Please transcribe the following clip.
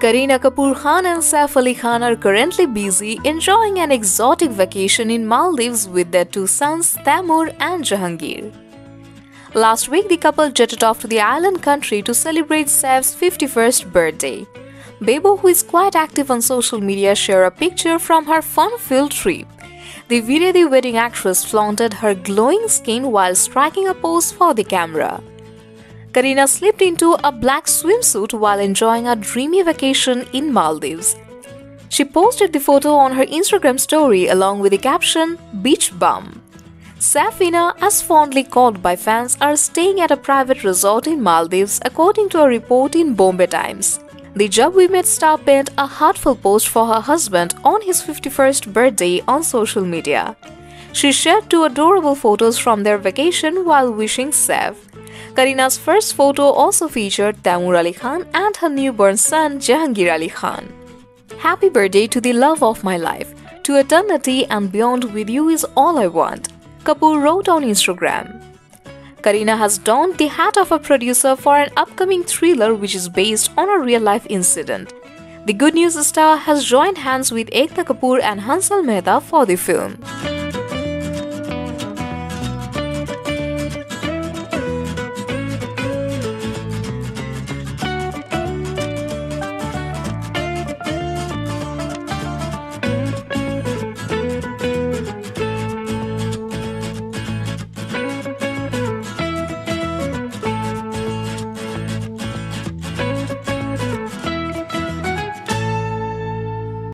Kareena Kapoor Khan and Saif Ali Khan are currently busy enjoying an exotic vacation in Maldives with their two sons Taimur and Jahangir. Last week, the couple jetted off to the island country to celebrate Saif's 51st birthday. Bebo, who is quite active on social media, shared a picture from her fun-filled trip. The Veere Di Wedding actress flaunted her glowing skin while striking a pose for the camera. Kareena slipped into a black swimsuit while enjoying a dreamy vacation in Maldives. She posted the photo on her Instagram story along with the caption Beach Bum. Saifeena, as fondly called by fans, are staying at a private resort in Maldives according to a report in Bombay Times. The Jab We Met star penned a heartfelt post for her husband on his 51st birthday on social media. She shared two adorable photos from their vacation while wishing Saif. Kareena's first photo also featured Taimur Ali Khan and her newborn son Jahangir Ali Khan. Happy birthday to the love of my life. To eternity and beyond with you is all I want. Kapoor wrote on Instagram. Kareena has donned the hat of a producer for an upcoming thriller which is based on a real life incident. The Good News star has joined hands with Ekta Kapoor and Hansal Mehta for the film.